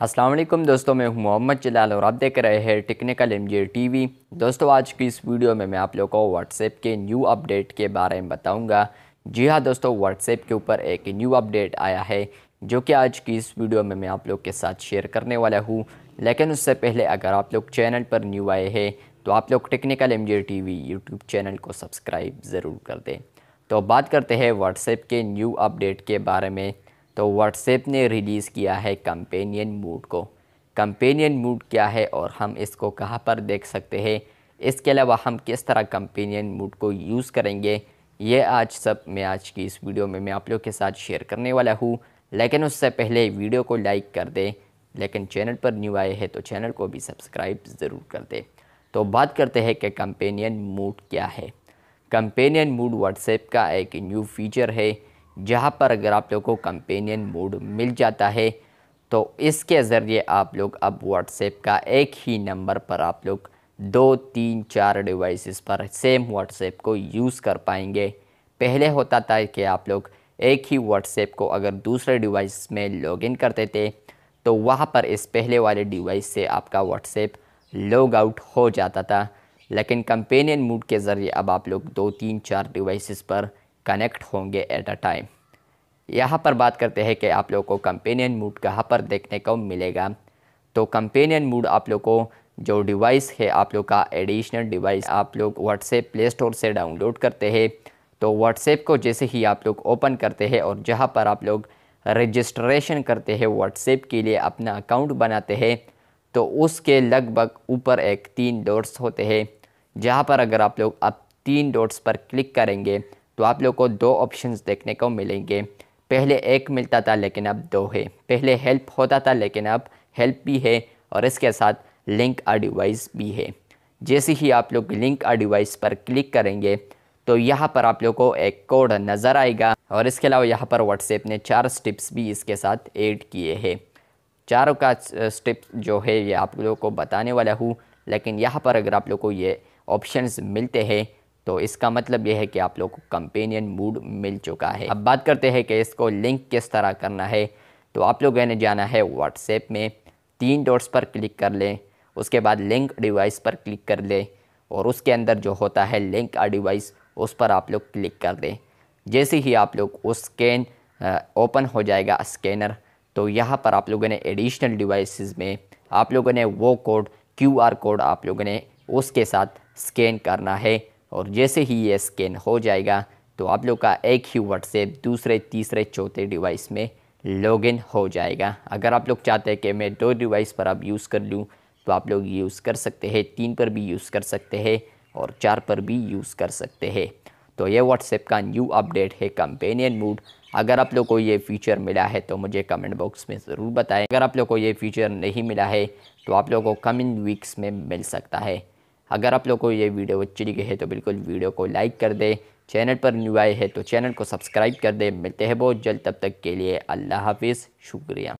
वालेकुम दोस्तों, मैं हूँ मोहम्मद जलाल और आप देख रहे हैं टेक्निकल एम टीवी दोस्तों, आज की इस वीडियो में मैं आप लोगों को व्हाट्सएप के न्यू अपडेट के बारे में बताऊँगा। जी हाँ दोस्तों व्हाट्सएप के ऊपर एक न्यू अपडेट आया है, जो कि आज की इस वीडियो में मैं आप लोग के साथ शेयर करने वाला हूँ। लेकिन उससे पहले अगर आप लोग चैनल पर न्यू आए हैं तो आप लोग technical M G TV YouTube channel को सब्सक्राइब ज़रूर कर दें। तो बात करते हैं व्हाट्सएप के न्यू अपडेट के बारे में। तो व्हाट्सएप ने रिलीज़ किया है कंपेनियन मूड को। कंपेनियन मूड क्या है और हम इसको कहाँ पर देख सकते हैं? इसके अलावा हम किस तरह कंपेनियन मूड को यूज़ करेंगे? ये आज सब मैं आज की इस वीडियो में मैं आप लोग के साथ शेयर करने वाला हूँ। लेकिन उससे पहले वीडियो को लाइक कर दें। लेकिन चैनल पर न्यू आए हैं तो चैनल को भी सब्सक्राइब ज़रूर कर दें। तो बात करते हैं कि कंपेनियन मूड क्या है। कंपेनियन मूड व्हाट्सएप का एक न्यू फीचर है। जहाँ पर अगर आप लोग को कंपेनियन मोड मिल जाता है तो इसके ज़रिए आप लोग अब व्हाट्सएप का एक ही नंबर पर आप लोग दो, तीन, चार डिवाइसेस पर सेम व्हाट्सएप को यूज़ कर पाएँगे। पहले होता था कि आप लोग एक ही व्हाट्सएप को अगर दूसरे डिवाइस में लॉगिन करते थे तो वहाँ पर इस पहले वाले डिवाइस से आपका व्हाट्सएप लॉग आउट हो जाता था। लेकिन कंपेनियन मूड के ज़रिए अब आप लोग दो, तीन, चार डिवाइसेस पर कनेक्ट होंगे एट अ टाइम यहाँ पर बात करते हैं कि आप लोग को कंपेनियन मूड कहाँ पर देखने को मिलेगा? तो कंपेनियन मूड आप लोग को जो डिवाइस है, आप लोग का एडिशनल डिवाइस आप लोग व्हाट्सएप प्ले स्टोर से डाउनलोड करते हैं। तो व्हाट्सएप को जैसे ही आप लोग ओपन करते हैं और जहाँ पर आप लोग रजिस्ट्रेशन करते हैं व्हाट्सएप के लिए अपना अकाउंट बनाते हैं तो उसके लगभग ऊपर एक तीन डॉट्स होते हैं। जहाँ पर अगर आप लोग अब तीन डॉट्स पर क्लिक करेंगे तो आप लोग को दो ऑप्शंस देखने को मिलेंगे। पहले एक मिलता था, लेकिन अब दो है। पहले हेल्प होता था, लेकिन अब हेल्प भी है और इसके साथ लिंक आ डिवाइस भी है। जैसे ही आप लोग लिंक आ डिवाइस पर क्लिक करेंगे तो यहाँ पर आप लोग को एक कोड नज़र आएगा और इसके अलावा यहाँ पर व्हाट्सएप ने चार स्टेप्स भी इसके साथ ऐड किए हैं। चारों का स्टेप जो है, ये आप लोगों को बताने वाला हूँ। लेकिन यहाँ पर अगर आप लोग को ये ऑप्शंस मिलते हैं तो इसका मतलब यह है कि आप लोग को कंपेनियन मूड मिल चुका है। अब बात करते हैं कि इसको लिंक किस तरह करना है। तो आप लोगों ने जाना है व्हाट्सएप में, तीन डॉट्स पर क्लिक कर लें, उसके बाद लिंक डिवाइस पर क्लिक कर लें और उसके अंदर जो होता है लिंक डिवाइस उस पर आप लोग क्लिक कर दें। जैसे ही आप लोग उस स्कैन ओपन हो जाएगा स्कैनर तो यहाँ पर आप लोगों ने एडिशनल डिवाइसेस में आप लोगों ने वो कोड क्यूआर कोड आप लोगों ने उसके साथ स्कैन करना है। और जैसे ही ये स्कैन हो जाएगा तो आप लोग का एक ही व्हाट्सएप दूसरे, तीसरे, चौथे डिवाइस में लॉगिन हो जाएगा। अगर आप लोग चाहते हैं कि मैं दो डिवाइस पर अब यूज़ कर लूँ तो आप लोग यूज़ कर सकते हैं, तीन पर भी यूज़ कर सकते हैं और चार पर भी यूज़ कर सकते हैं। तो ये व्हाट्सएप का न्यू अपडेट है कंपेनियन मूड अगर आप लोग को ये फीचर मिला है तो मुझे कमेंट बॉक्स में ज़रूर बताएँ। अगर आप लोग को ये फीचर नहीं मिला है तो आप लोगों को कमिंग वीक्स में मिल सकता है। अगर आप लोग को ये वीडियो अच्छी लगी है तो बिल्कुल वीडियो को लाइक कर दे। चैनल पर न्यू आए हैं तो चैनल को सब्सक्राइब कर दे। मिलते हैं बहुत जल्द, तब तक के लिए अल्लाह हाफिज़, शुक्रिया।